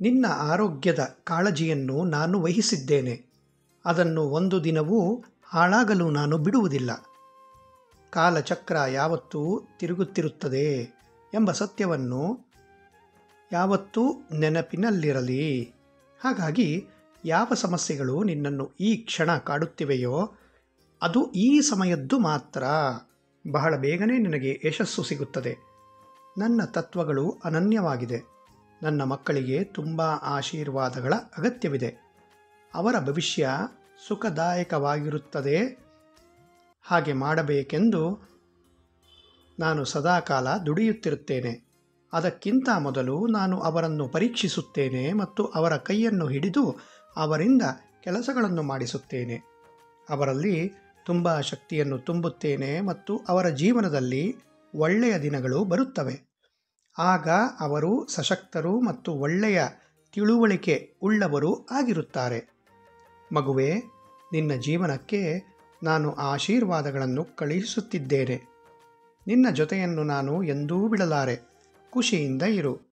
ನಿನ್ನ ಆರೋಗ್ಯದ ಕಾಳಜಿಯನ್ನು ನಾನು ವಹಿಸಿದ್ದೇನೆ. ಅದನ್ನು ಒಂದು ದಿನವೂ ಹಾಳಾಗಲು ನಾನು ಬಿಡುವುದಿಲ್ಲ. ಕಾಲಚಕ್ರ ಯಾವತ್ತೂ ತಿರುಗುತ್ತಿರುತ್ತದೆ ಎಂಬ ಸತ್ಯವನ್ನು ಯಾವತ್ತೂ ನೆನಪಿನಲ್ಲಿರಲಿ. ಹಾಗಾಗಿ ಯಾವ ಸಮಸ್ಯೆಗಳು ನಿನ್ನನ್ನು ಈ ಕ್ಷಣ ಕಾಡುತ್ತಿವೆಯೋ, ಅದು ಈ ಸಮಯದ್ದು ಮಾತ್ರ. ಬಹಳ ಬೇಗನೆ ನಿನಗೆ ಯಶಸ್ಸು ಸಿಗುತ್ತದೆ. ನನ್ನ ತತ್ವಗಳು ಅನನ್ಯವಾಗಿದೆ. ನನ್ನ ಮಕ್ಕಳಿಗೆ ತುಂಬ ಆಶೀರ್ವಾದಗಳ ಅಗತ್ಯವಿದೆ. ಅವರ ಭವಿಷ್ಯ ಸುಖದಾಯಕವಾಗಿರುತ್ತದೆ. ಹಾಗೆ ಮಾಡಬೇಕೆಂದು ನಾನು ಸದಾಕಾಲ ದುಡಿಯುತ್ತಿರುತ್ತೇನೆ. ಅದಕ್ಕಿಂತ ಮೊದಲು ನಾನು ಅವರನ್ನು ಪರೀಕ್ಷಿಸುತ್ತೇನೆ ಮತ್ತು ಅವರ ಕೈಯನ್ನು ಹಿಡಿದು ಅವರಿಂದ ಕೆಲಸಗಳನ್ನು ಮಾಡಿಸುತ್ತೇನೆ. ಅವರಲ್ಲಿ ತುಂಬ ಶಕ್ತಿಯನ್ನು ತುಂಬುತ್ತೇನೆ ಮತ್ತು ಅವರ ಜೀವನದಲ್ಲಿ ಒಳ್ಳೆಯ ದಿನಗಳು ಬರುತ್ತವೆ. ಆಗ ಅವರು ಸಶಕ್ತರು ಮತ್ತು ಒಳ್ಳೆಯ ತಿಳುವಳಿಕೆ ಉಳ್ಳವರು ಆಗಿರುತ್ತಾರೆ. ಮಗುವೆ, ನಿನ್ನ ಜೀವನಕ್ಕೆ ನಾನು ಆಶೀರ್ವಾದಗಳನ್ನು ಕಳುಹಿಸುತ್ತಿದ್ದೇನೆ. ನಿನ್ನ ಜೊತೆಯನ್ನು ನಾನು ಎಂದೂ ಬಿಡಲಾರೆ. ಖುಷಿಯಿಂದ ಇರು.